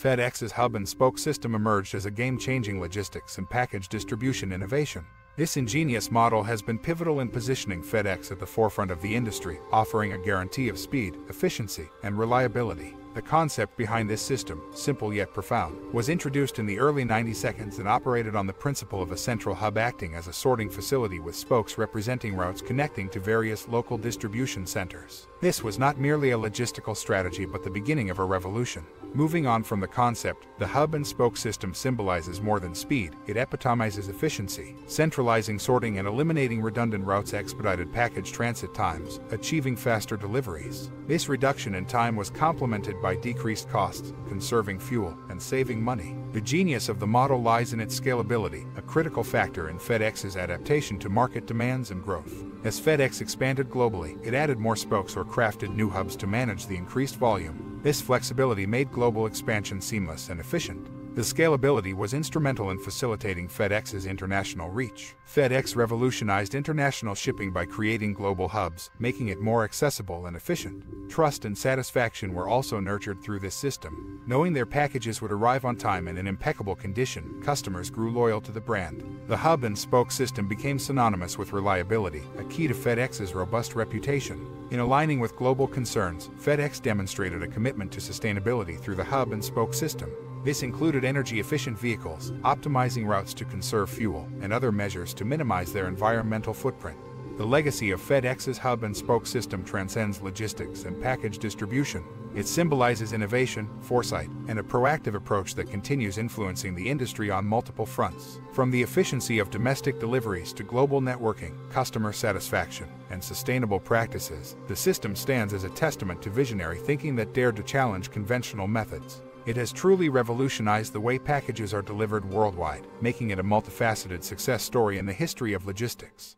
FedEx's hub and spoke system emerged as a game-changing logistics and package distribution innovation. This ingenious model has been pivotal in positioning FedEx at the forefront of the industry, offering a guarantee of speed, efficiency, and reliability. The concept behind this system, simple yet profound, was introduced in the early 90 seconds and operated on the principle of a central hub acting as a sorting facility with spokes representing routes connecting to various local distribution centers. This was not merely a logistical strategy but the beginning of a revolution. Moving on from the concept, the hub and spoke system symbolizes more than speed, it epitomizes efficiency, centralizing sorting and eliminating redundant routes expedited package transit times, achieving faster deliveries. This reduction in time was complemented by decreased costs, conserving fuel, and saving money. The genius of the model lies in its scalability, a critical factor in FedEx's adaptation to market demands and growth. As FedEx expanded globally, it added more spokes or crafted new hubs to manage the increased volume, this flexibility made global expansion seamless and efficient. The scalability was instrumental in facilitating FedEx's international reach. FedEx revolutionized international shipping by creating global hubs, making it more accessible and efficient. Trust and satisfaction were also nurtured through this system. Knowing their packages would arrive on time and in impeccable condition, customers grew loyal to the brand. The hub and spoke system became synonymous with reliability, a key to FedEx's robust reputation. In aligning with global concerns, FedEx demonstrated a commitment to sustainability through the hub and spoke system. This included energy-efficient vehicles, optimizing routes to conserve fuel, and other measures to minimize their environmental footprint. The legacy of FedEx's hub and spoke system transcends logistics and package distribution. It symbolizes innovation, foresight, and a proactive approach that continues influencing the industry on multiple fronts. From the efficiency of domestic deliveries to global networking, customer satisfaction, and sustainable practices, the system stands as a testament to visionary thinking that dared to challenge conventional methods. It has truly revolutionized the way packages are delivered worldwide, making it a multifaceted success story in the history of logistics.